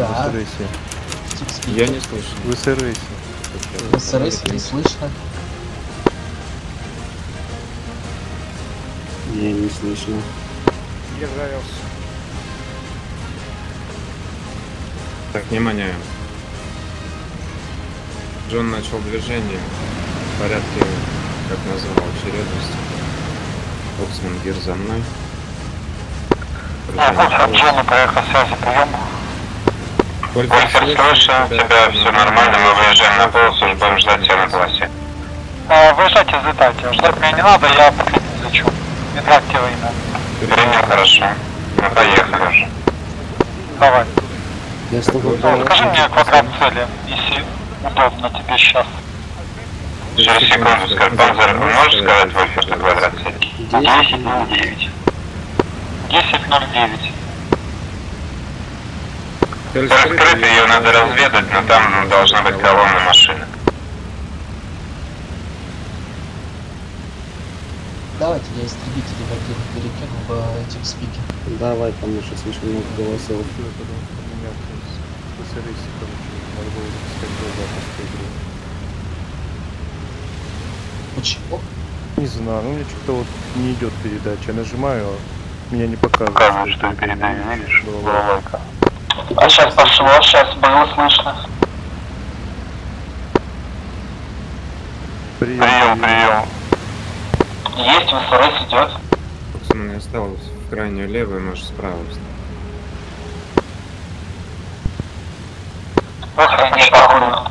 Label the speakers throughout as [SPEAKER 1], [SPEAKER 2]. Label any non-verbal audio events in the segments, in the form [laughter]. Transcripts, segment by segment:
[SPEAKER 1] Да.
[SPEAKER 2] в
[SPEAKER 3] Я не слышу.
[SPEAKER 2] В СРС.
[SPEAKER 1] СРС не слышно.
[SPEAKER 4] Не, не слышно.
[SPEAKER 3] Так, внимание. Джон начал движение в порядке, как называл, очередности. Оксман Гир за мной.
[SPEAKER 5] Джона, поехал связи, прием.
[SPEAKER 3] Вольфер,
[SPEAKER 5] Вольфер, слышу тебя, все нормально, мы выезжаем на полосу, будем ждать тебя на полосе. Выезжайте, взлетайте, ждать меня не надо, я по линии взлечу. Не тратьте время. Принял, хорошо. Мы поехали уже. Давай.
[SPEAKER 4] Я с тобой
[SPEAKER 5] Ну, скажи мне квадрат цели, если удобно тебе сейчас. Через секунду, скажи, Панзер, можешь сказать Вольфер, что квадрат цели? 10.09. 10.09. Раскрыто, ее надо разведать, но там должна быть колонна машины.
[SPEAKER 1] Давайте я истребители во-первых, перекину по этим спике.
[SPEAKER 4] Давай, там еще слишком много голосов.
[SPEAKER 2] В.
[SPEAKER 1] Почему?
[SPEAKER 2] Не знаю, ну мне что-то вот не идет передача. Я нажимаю, а меня не показывает.
[SPEAKER 5] Показывает, что я передаю, видишь?
[SPEAKER 2] Балалайка.
[SPEAKER 5] Балалайка. А сейчас пошло, сейчас было слышно.
[SPEAKER 2] Прием,
[SPEAKER 5] Прием, прием. Есть, ВСРС идет.
[SPEAKER 3] Оксман осталось в крайнюю левую, можешь справа встать.
[SPEAKER 5] Охренеть, походу.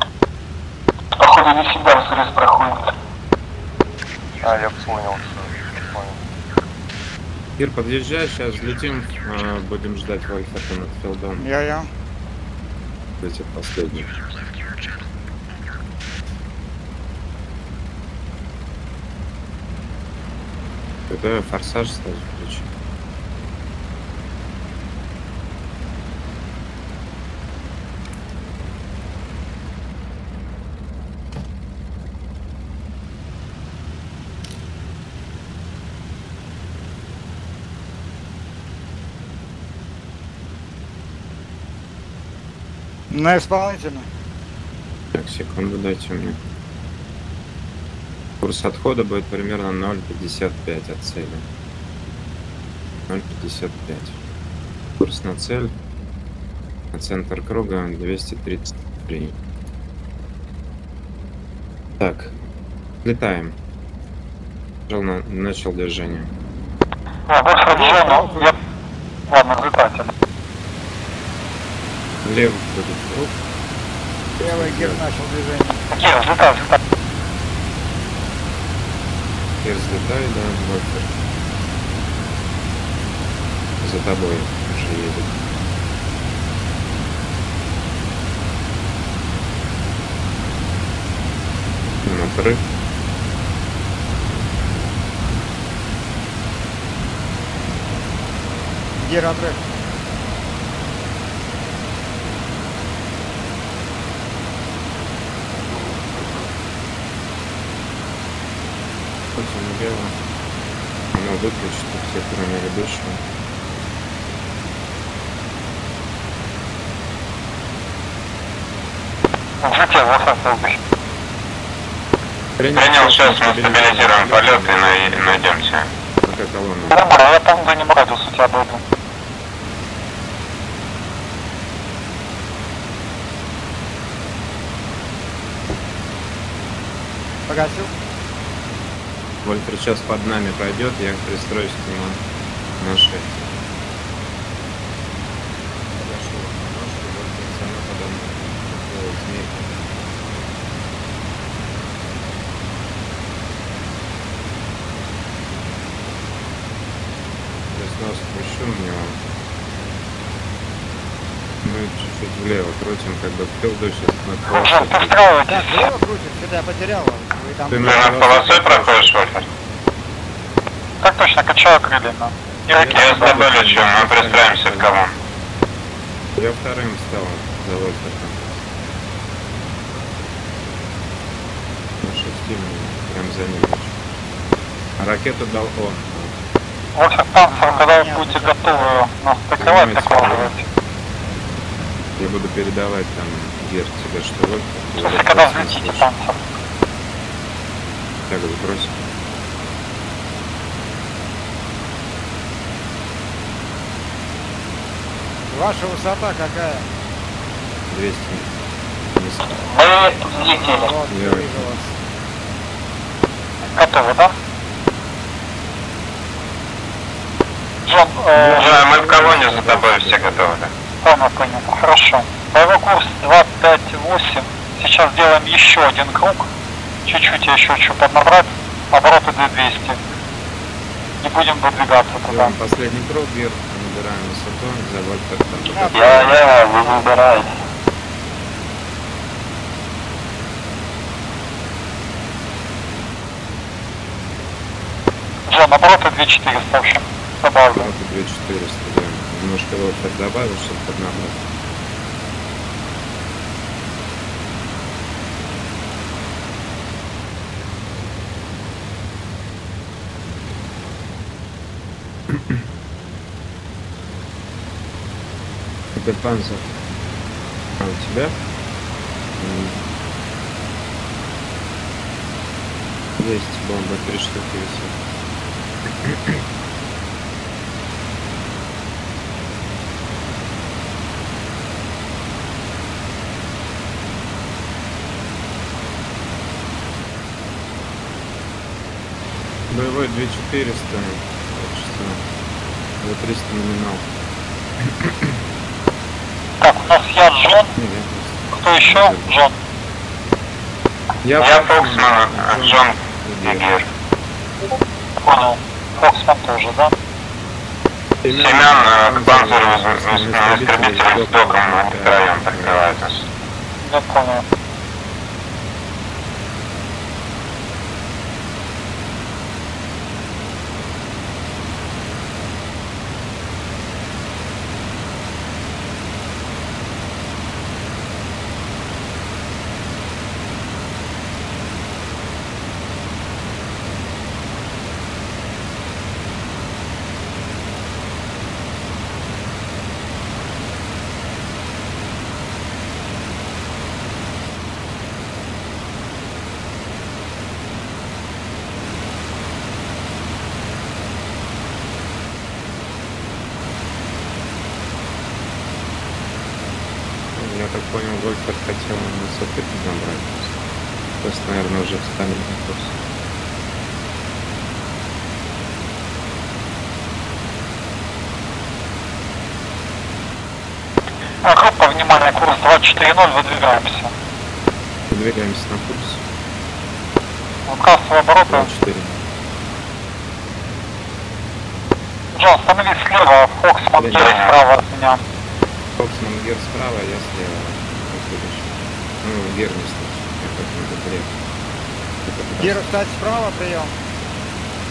[SPEAKER 5] Походу не всегда ВСРС проходит. А, я понял, что
[SPEAKER 3] Кир, подъезжай, сейчас взлетим, а, будем ждать Вольферта над филдом.
[SPEAKER 6] Я-я.
[SPEAKER 3] Эти последний. Тогда форсаж сразу включи.
[SPEAKER 6] На исполнителя.
[SPEAKER 3] Так, секунду дайте мне. Курс отхода будет примерно 0.55 от цели. 0.55. Курс на цель. На центр круга 233. Так, летаем. Нажал на- начал движение.
[SPEAKER 5] А, больше Джона, я... Ладно, взлетайте.
[SPEAKER 3] Левый будет круг.
[SPEAKER 6] Левый гир начал движение.
[SPEAKER 5] Кир, взлетай, взлетай.
[SPEAKER 3] Кир, взлетай, да, Вольфер. За тобой уже едет. Отрыв.
[SPEAKER 6] Гир отрыв.
[SPEAKER 3] Очень лево. Оно выключит все, кроме ведущего.
[SPEAKER 5] Воздух, воздух.
[SPEAKER 3] Принял,
[SPEAKER 5] Принял, сейчас мы стабилизируем полет и най- найдем тебя.
[SPEAKER 3] Пока колонна.
[SPEAKER 5] Нормально, я там за ним радиус у тебя буду.
[SPEAKER 6] Погасил.
[SPEAKER 3] Вольфер сейчас под нами пойдет, я пристроюсь к нему на шесть. Подошел к ножке, равно подо мной. Нос спущу него. Чуть-чуть влево крутим, как бы пил
[SPEAKER 5] Джон,
[SPEAKER 3] полосу.
[SPEAKER 5] пристраивайтесь.
[SPEAKER 6] Слева крутит, что-то я потерял. Там...
[SPEAKER 3] Ты
[SPEAKER 5] над полосой проходишь, Вольфер? Так точно, качаю крыльями. Я с тобой лечу, мы пристраиваемся к колонну.
[SPEAKER 3] Я вторым стал за Вольфертом. На шести прям за ним. А ракету дал он.
[SPEAKER 5] Вольфер, панцир, когда вы будете готовы нас атаковать, так можете.
[SPEAKER 3] Я буду передавать там Гер тебе, что.
[SPEAKER 5] В смысле, когда взлетите танцев?
[SPEAKER 3] Так, сбрось.
[SPEAKER 6] Ваша высота какая?
[SPEAKER 3] 200 низко.
[SPEAKER 5] Мы взлетели.
[SPEAKER 6] Вот,
[SPEAKER 3] Я-
[SPEAKER 6] вижу вас.
[SPEAKER 5] Готовы, да? Джон, э,
[SPEAKER 3] Да, мы в колонию за тобой все готовы, да?
[SPEAKER 5] Понял, понял. Хорошо. Боевой курс 258. Сейчас сделаем еще один круг. Чуть-чуть я еще хочу поднабрать. Обороты 2200. И будем выдвигаться туда.
[SPEAKER 3] Делаем последний круг, Гер, набираем высоту, там.
[SPEAKER 6] Да,
[SPEAKER 5] Я, я, вы выбираете. Джон, обороты 2400, в общем. Добавлю.
[SPEAKER 3] Вот 2400, да. Немножко вот так добавил, чтобы поднабрать. Это панцир. А у тебя? Есть бомба, три штуки висит. Боевой 2400, так что за 300 номинал.
[SPEAKER 5] Джон. Кто еще? Джон.
[SPEAKER 3] Я,
[SPEAKER 5] Я Фоксман, а Джон
[SPEAKER 3] Гигер.
[SPEAKER 5] Понял. Фоксман тоже, да?
[SPEAKER 3] Семян
[SPEAKER 5] э,
[SPEAKER 3] к Панцеру истребителем с доком втроем прикрывает нас.
[SPEAKER 5] Я понял.
[SPEAKER 3] Я так понял, Гольфер хотел высоты набрать. Просто, наверное, уже встали на курс.
[SPEAKER 5] А, группа, внимание, курс 240, выдвигаемся.
[SPEAKER 3] Двигаемся на курс.
[SPEAKER 5] Кассовые обороты.
[SPEAKER 3] 24.
[SPEAKER 5] Джон, становись слева, Фоксман
[SPEAKER 3] Слева.
[SPEAKER 5] Гер справа от меня.
[SPEAKER 3] Фоксман Гер справа, я слева. Ну, Гер не слышит. Я как-то приехал.
[SPEAKER 6] Гера, встать справа, прием.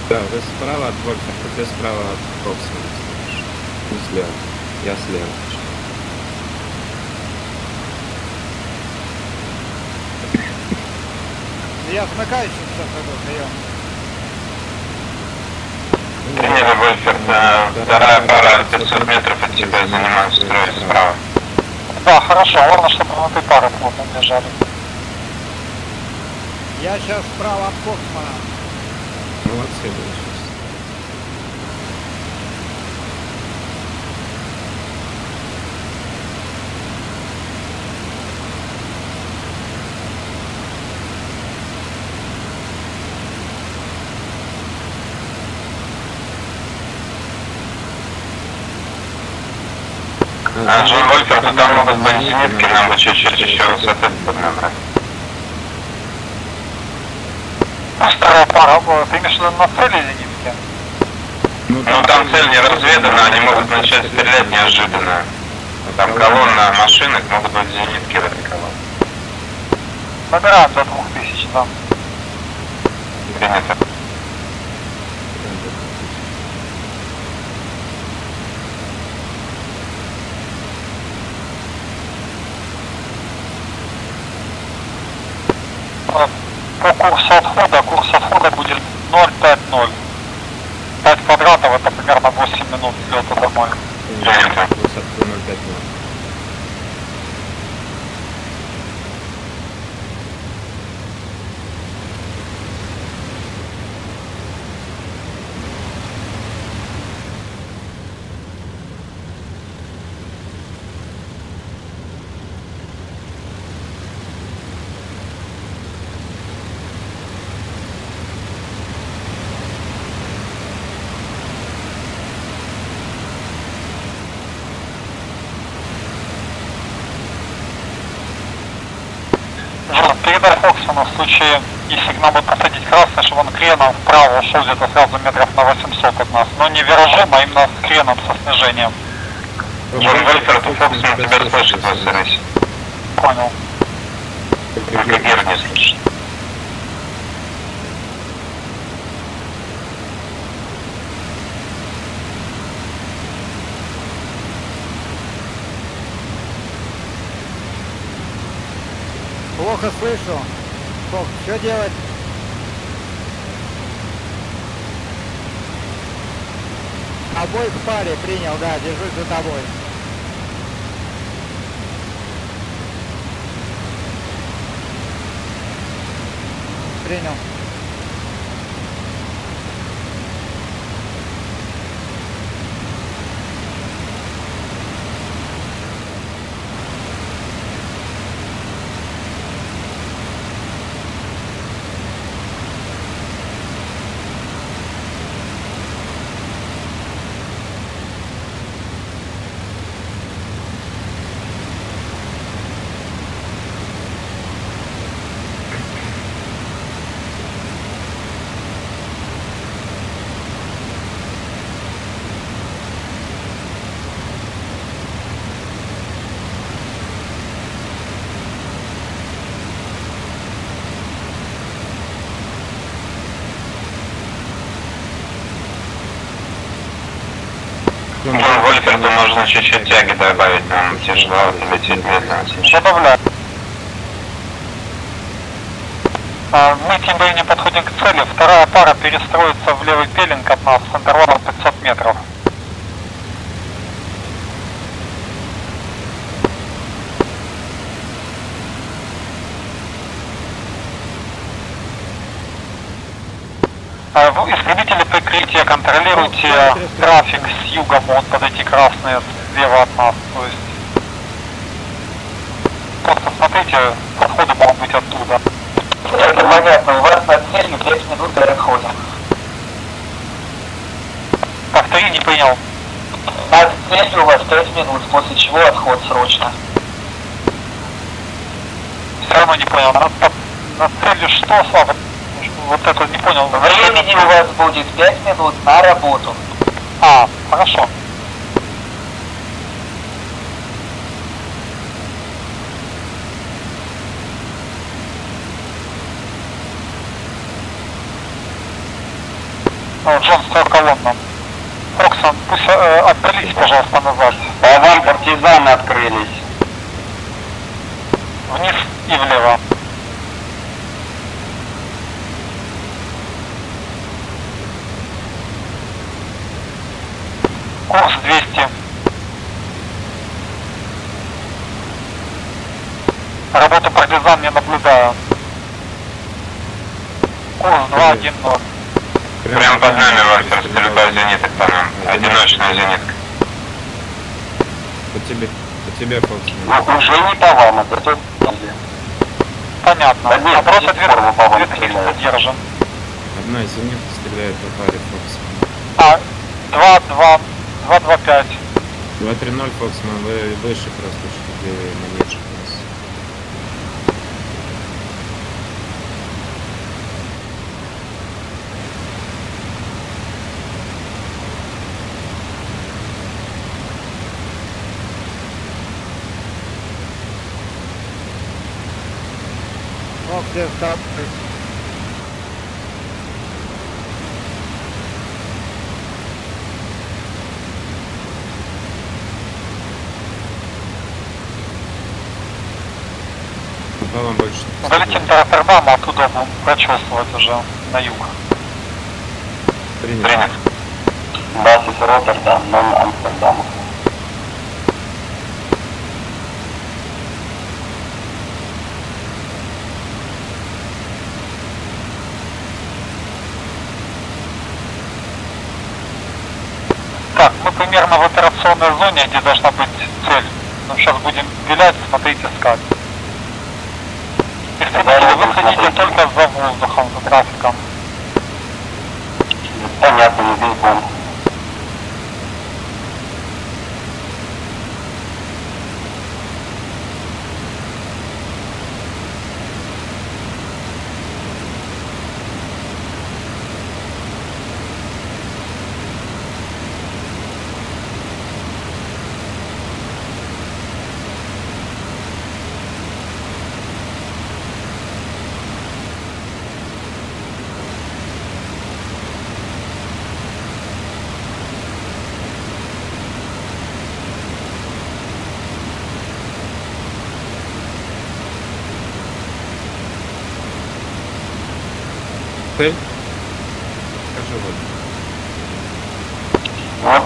[SPEAKER 3] Да, вы справа от Гольфера, ты справа от слышишь. Не слева. Я слева.
[SPEAKER 6] Я смыкаюсь сейчас иду, прием.
[SPEAKER 5] Приняли, Гольфер, вторая пара 500 метров от тебя занимает строй справа. Да, хорошо, ладно, чтобы внутри пары плотно держали.
[SPEAKER 6] Я сейчас справа от Фоксмана.
[SPEAKER 3] Молодцы, были сейчас.
[SPEAKER 5] А, Джон Вольфер, тут там могут быть зенитки, нам бы чуть-чуть еще высоты поднабрать. Вторая пара, ты имеешь на цели зенитки? Ну там цель не разведана, они могут начать стрелять неожиданно. Там колонна машин, их могут быть зенитки в этой колонне. Набираем до двух тысяч, да. Принято. По курсу отхода, курс отхода будет 050. 5 квадратов, это примерно 8 минут взлета домой.
[SPEAKER 3] 0,5 ноль.
[SPEAKER 5] Передай Фоксману в случае, если к нам будет подходить красный, чтобы он креном вправо ушел где-то сразу метров на 800 от нас. Но не виражом, а именно с креном, со снижением.
[SPEAKER 3] Джон Вольфер, Фоксман тебя слышит, ВСРС.
[SPEAKER 5] Понял.
[SPEAKER 3] Только Гер не слышит.
[SPEAKER 6] Плохо слышу. Фок, что делать? Обоих в паре принял, да, держусь за тобой. Принял.
[SPEAKER 3] То нужно чуть-чуть тяги добавить, нам тяжело лететь медленно.
[SPEAKER 5] Добавляю. А, Мы тем более не подходим к цели. Вторая пара перестроится в левый пеленг от нас с интервалом 500 метров. А, вы, Прикрытия, контролируйте трафик с юга, могут подойти красные слева от нас. То есть просто смотрите, подходы могут быть оттуда.
[SPEAKER 7] Это понятно, у вас над целью 5 минут и отходим.
[SPEAKER 5] Повтори, не понял.
[SPEAKER 7] Над целью у вас 5 минут, после чего отход срочно.
[SPEAKER 5] Все равно не понял. На, на целью что, Слава? Вот это не понял.
[SPEAKER 7] Времени у вас будет 5 минут на работу.
[SPEAKER 5] А, хорошо. О, Джон, стой колонна. Оксан, пусть э, отдалитесь, пожалуйста, назад.
[SPEAKER 7] А вам партизаны открылись.
[SPEAKER 5] Вниз и влево. Курс 200. Работу партизан не наблюдаю. Курс 210.
[SPEAKER 3] Прям под нами Вольфер, стрельба зениток по нам. Одиночная зенитка.
[SPEAKER 2] По тебе, по тебе.
[SPEAKER 7] Ну, уже не по вам, это тут
[SPEAKER 5] Понятно.
[SPEAKER 7] Нет,
[SPEAKER 5] Вопрос ответ
[SPEAKER 7] форма, по-моему,
[SPEAKER 5] 2000
[SPEAKER 7] стреляет.
[SPEAKER 5] задержан.
[SPEAKER 2] Одна зенитка стреляет по паре Фоксман.
[SPEAKER 5] А, 2, 2, 2, 2, 5.
[SPEAKER 2] 2-3-0, Фоксман, вы выше просто чуть левее манеж у нас.
[SPEAKER 6] Фок, где с тобой?
[SPEAKER 2] По вам больше
[SPEAKER 5] Залетим до Роттердама, оттуда будем прочувствовать уже на юг.
[SPEAKER 2] Принято.
[SPEAKER 3] Принят.
[SPEAKER 7] Басис Роттердам, нон Амстердам.
[SPEAKER 5] Так, мы примерно в операционной зоне, где должна быть цель. Ну, сейчас будем вилять, смотреть, искать. Истребители, вы следите только за воздухом, за трафиком.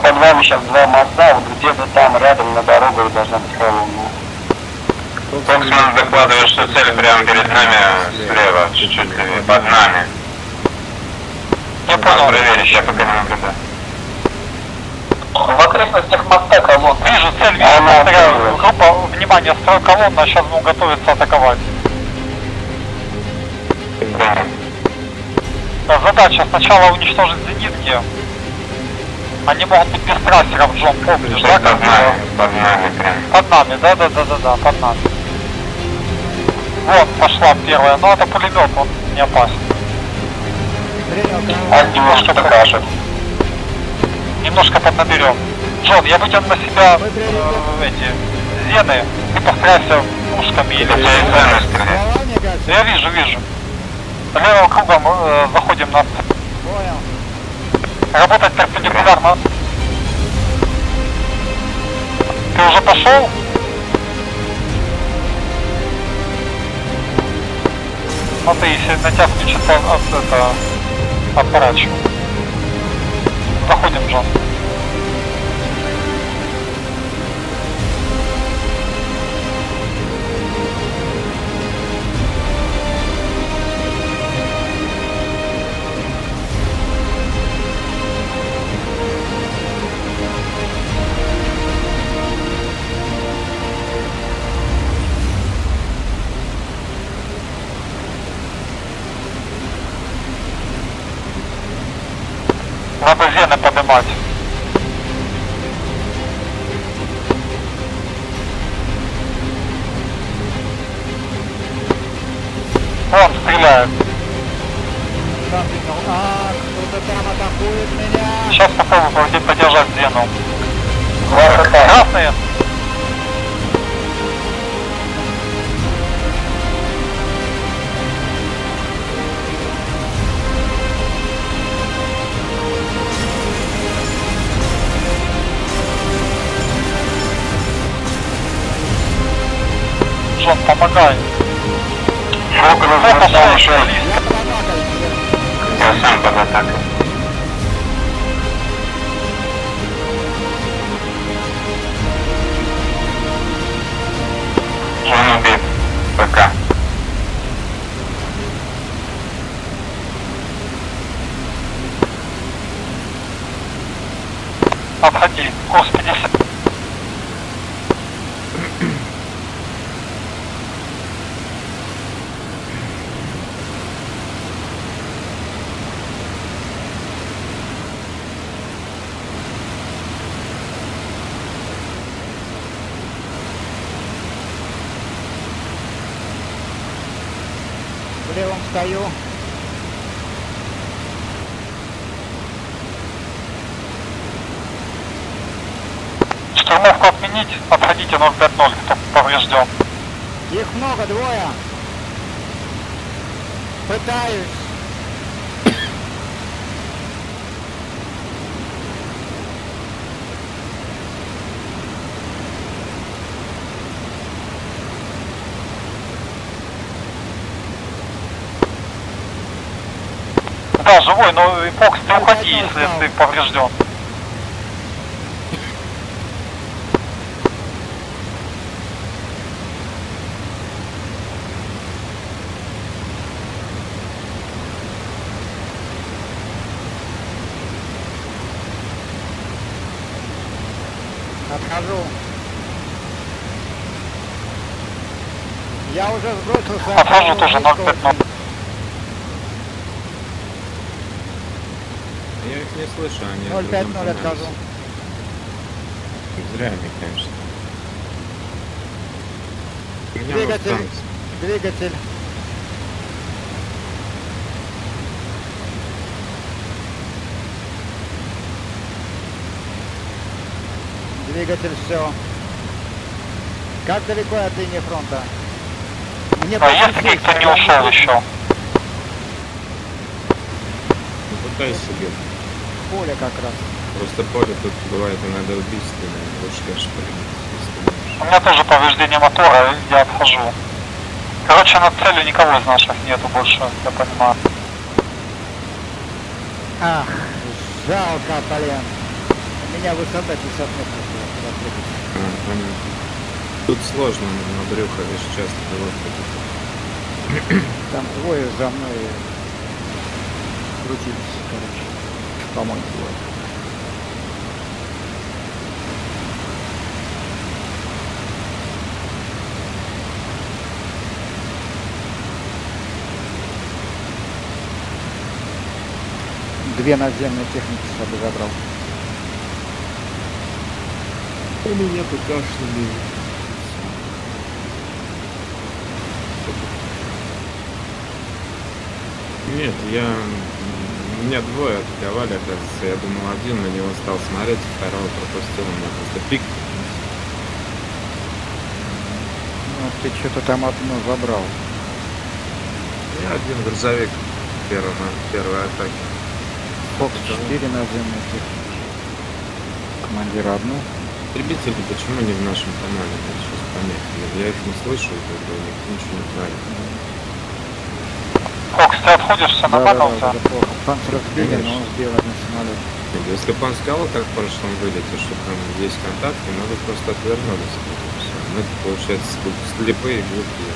[SPEAKER 7] Под вами сейчас два моста, вот где-то там рядом на дорогах должна быть колонна.
[SPEAKER 5] Фоксман докладывает, что цель прямо перед нами слева, чуть-чуть левее, под нами. Я понял. проверить, я пока не наблюдаю.
[SPEAKER 7] В окрестностях моста колонна.
[SPEAKER 5] Вижу цель, вижу,
[SPEAKER 7] Она.
[SPEAKER 5] Группа, внимание, строй колонна, сейчас будем готовиться атаковать. Да, Задача сначала уничтожить зенитки. Они могут быть без трассеров, Джон, помнишь, да? как было?
[SPEAKER 3] под нами прям.
[SPEAKER 5] Под нами, да, да, да, да, да, под нами. Вот пошла первая, но это пулемет, он не опасен.
[SPEAKER 7] А немножко покажет.
[SPEAKER 5] Немножко поднаберем. Джон, я вытяну на себя э, эти зены и постарайся пушками или. Я вижу, вижу. Левым кругом э, заходим на
[SPEAKER 6] Понял.
[SPEAKER 5] Работать перпендикулярно. Ты уже пошел? Смотри, если на тебя включится от, это, отворачивай. Заходим, Джон. Зены Джон, помогай.
[SPEAKER 7] Фокус
[SPEAKER 5] Кто пошел
[SPEAKER 7] на
[SPEAKER 5] еще?
[SPEAKER 6] Я
[SPEAKER 5] сам под атакой. Он убит. Пока. Отходи. Курс 50. Штурмовку отменить. Отходите 050, кто поврежден.
[SPEAKER 6] Их много, двое. Пытаюсь.
[SPEAKER 5] Да, живой, но Фокс, ты уходи, если ты поврежден.
[SPEAKER 6] Отхожу. Я уже сбросился.
[SPEAKER 5] Отхожу тоже
[SPEAKER 6] Низко
[SPEAKER 5] 050.
[SPEAKER 6] очень.
[SPEAKER 3] Я их не слышу, они... в
[SPEAKER 6] 0,5-0
[SPEAKER 3] другом канале.
[SPEAKER 6] отхожу.
[SPEAKER 3] Зря они, конечно.
[SPEAKER 6] Двигатель. Двигатель. Двигатель все. Как далеко от линии фронта? Мне
[SPEAKER 5] А
[SPEAKER 6] почти
[SPEAKER 5] какие-то не ушел еще?
[SPEAKER 3] Ну, пытайся себе.
[SPEAKER 6] Поле как раз.
[SPEAKER 3] Просто поле тут бывает иногда убийственное. Лучше, конечно, если можешь.
[SPEAKER 5] У меня тоже повреждение мотора, я отхожу. Короче, на цели никого из наших нету больше, я понимаю.
[SPEAKER 6] Ах, жалко, блин. У меня высота 50 метров была, куда прыгать.
[SPEAKER 3] А, понятно. Тут сложно на брюхо лишь часто ходит. [clears throat]
[SPEAKER 6] Там двое за мной крутились, короче. По-моему, двое. Две наземные техники с собой забрал.
[SPEAKER 3] У меня пока что не... Нет, я... Меня двое атаковали, оказывается. Я думал один, на него стал смотреть, второго пропустил, у меня просто пик.
[SPEAKER 6] Ну, ты что-то там одно забрал.
[SPEAKER 3] Я один грузовик первым, первой атаки.
[SPEAKER 6] Фокс 4 наземные техники. Командир одну.
[SPEAKER 3] Потребители почему не в нашем канале? Вот сейчас понять. Я их не слышу, как бы у них ничего не говорит.
[SPEAKER 5] Все
[SPEAKER 6] Да, да, да, это плохо. Панцер сбили,
[SPEAKER 3] Конечно.
[SPEAKER 6] но он сбил один самолет.
[SPEAKER 3] Если он сказал, как в прошлом вылете, что там есть контакты, бы просто отвернулись. Мы, получается, сл- слепые и глупые.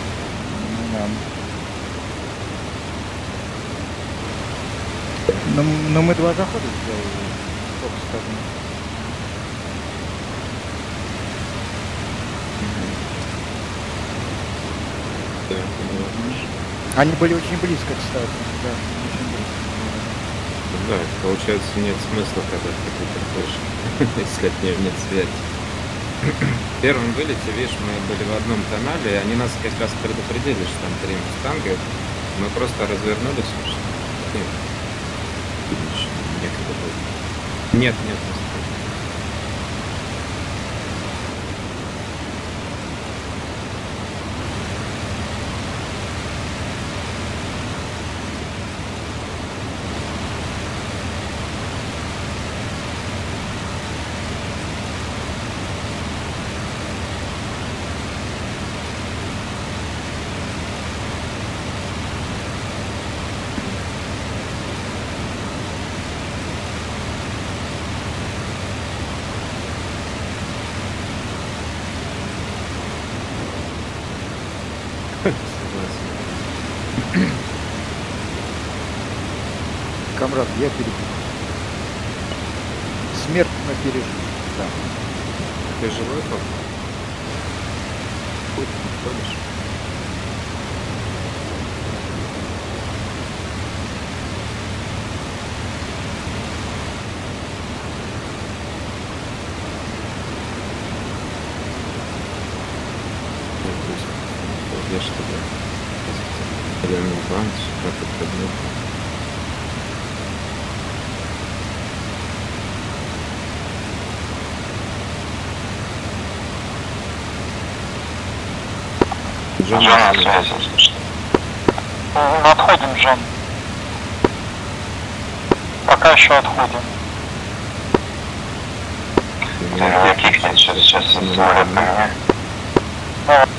[SPEAKER 6] Ну, да. Ну, ну, мы два захода сделали. Фокс одну.
[SPEAKER 3] Да, поняла.
[SPEAKER 6] Они были очень близко, кстати. Да, очень близко.
[SPEAKER 3] Да, получается, нет смысла, когда ты приходишь, если от нее нет связи. В первом вылете, видишь, мы были в одном канале, и они нас как раз предупредили, что там три мустанга. Мы просто развернулись, что нет. Нет, нет.
[SPEAKER 6] Камрад, я перепутал. Смерть мы пережили. Да.
[SPEAKER 3] Ты живой? Путь ходишь? Ну, пусть. Я что то Реально банк, как это ну, Джон,
[SPEAKER 5] на связи, отходим, Джон. Пока еще отходим. Кикнет сейчас, сейчас самолет на меня.
[SPEAKER 3] на
[SPEAKER 5] На
[SPEAKER 3] связи.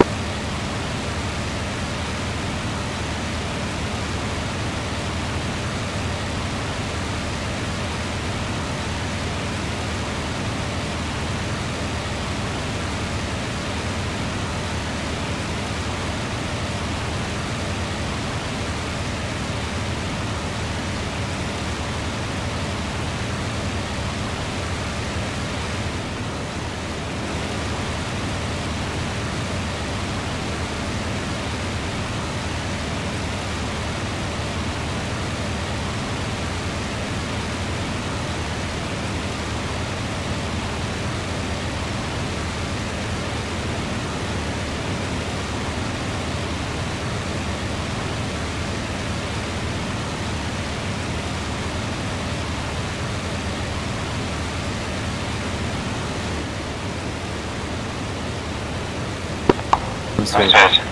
[SPEAKER 5] Связи.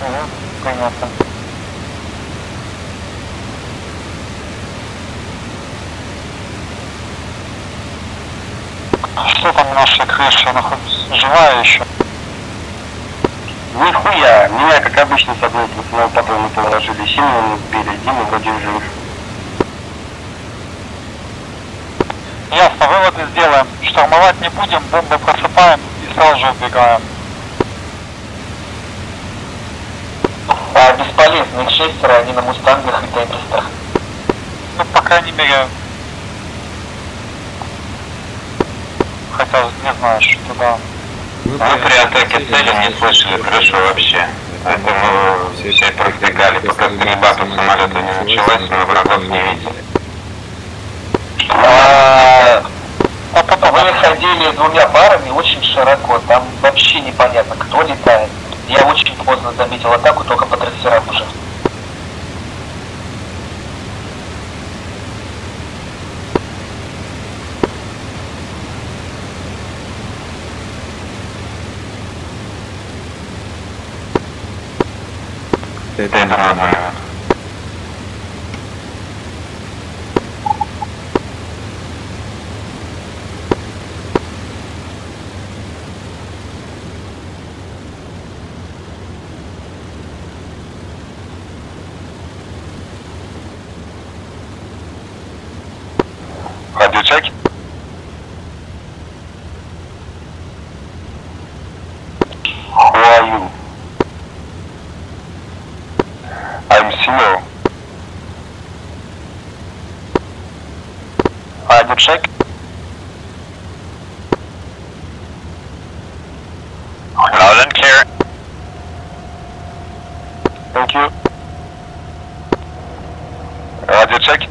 [SPEAKER 5] Угу, понятно. Что там наша крыша? Она хоть живая еще?
[SPEAKER 7] Нихуя, меня как обычно с одной стороны патроны положили, сильно не сбили, Дима вроде жив.
[SPEAKER 5] Ясно, выводы сделаем. Штурмовать не будем, бомбы просыпаем и сразу же убегаем.
[SPEAKER 7] А, их шестеро, они на мустангах и темпестах.
[SPEAKER 5] Ну, по крайней мере... Хотя, не знаю, что да. А
[SPEAKER 3] да,
[SPEAKER 5] при атаке цели не слышали крышу вообще. Поэтому все пробегали, пока стрельба по самолету не началась, мы врагов не видели.
[SPEAKER 7] А, а потом вы ходили двумя парами очень широко, там вообще непонятно, кто летает. Я очень поздно заметил атаку, только по трассерам уже.
[SPEAKER 3] Это нормально.
[SPEAKER 5] One second.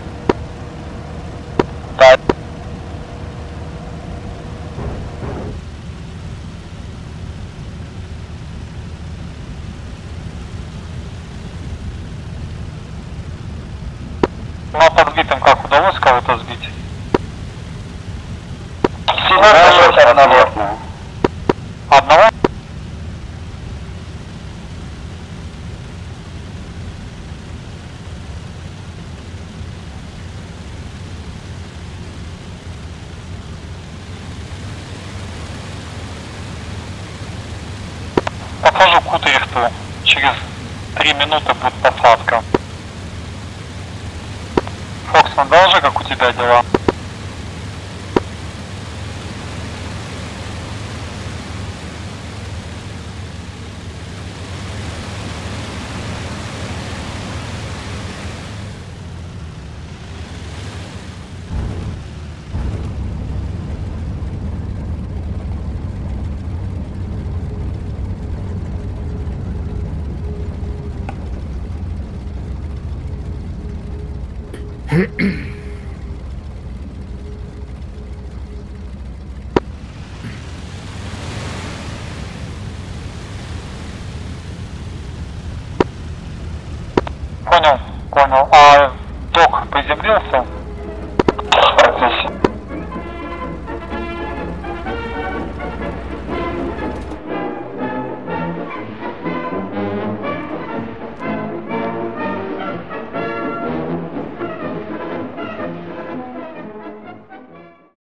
[SPEAKER 5] 3 минуты будет посадка. Фоксман, доложи, как у тебя дела. Понял, понял. А док приземлился?